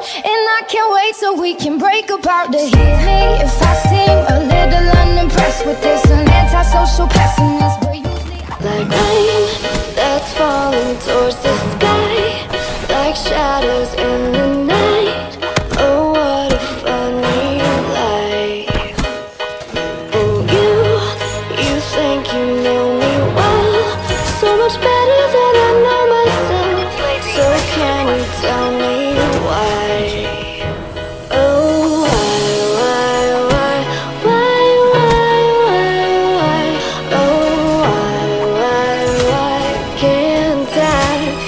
And I can't wait till we can break apart to hear me If I seem a little unimpressed with this An antisocial pessimist But usually Like rain that's falling towards the sky Like shadows in the night. Oh, what a funny life. And you, you think you know me well. So much better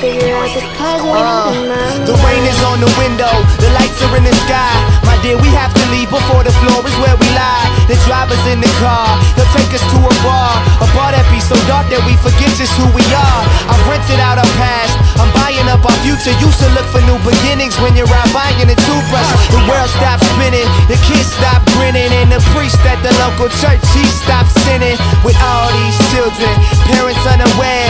figure out this puzzle in uh, my The rain is on the window, the lights are in the sky. My dear, we have to leave before the floor is where we lie. The driver's in the car, he'll take us to a bar. A bar that be so dark that we forget just who we are. I've rented out our past, I'm buying up our future. Used to look for new beginnings when you're out buying a toothbrush. The world stops spinning, the kids stop grinning, and the priest at the local church he stopped sinning. With all these children, parents unaware,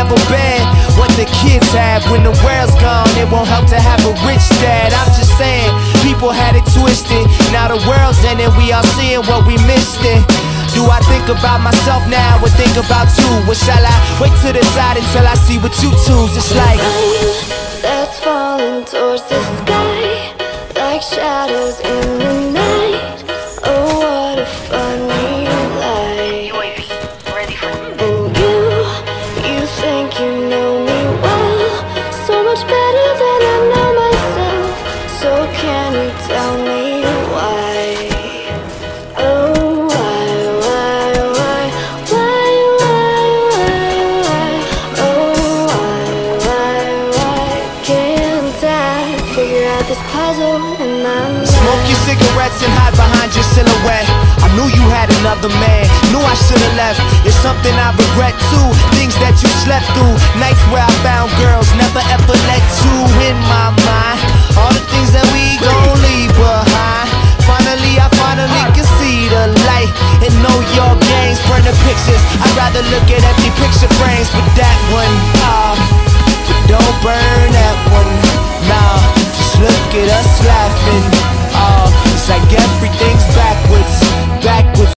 never bear what the kids have when the world's gone. It won't help to have a rich dad. I'm just saying, people had it twisted. Now the world's ending, we all seeing what we missed it. Do I think about myself now or think about you? Or shall I wait to decide until I see what you choose? It's like that's falling towards the sky like shadows in the this puzzle in my mind? Smoke your cigarettes and hide behind your silhouette. I knew you had another man, knew I should've left. It's something I regret too. Things that you slept through, nights where I found girls, never ever let you in my mind. All the I'd rather look at empty picture frames But that one, ah But don't burn that one, nah Just look at us laughing, ah It's like everything's backwards, backwards.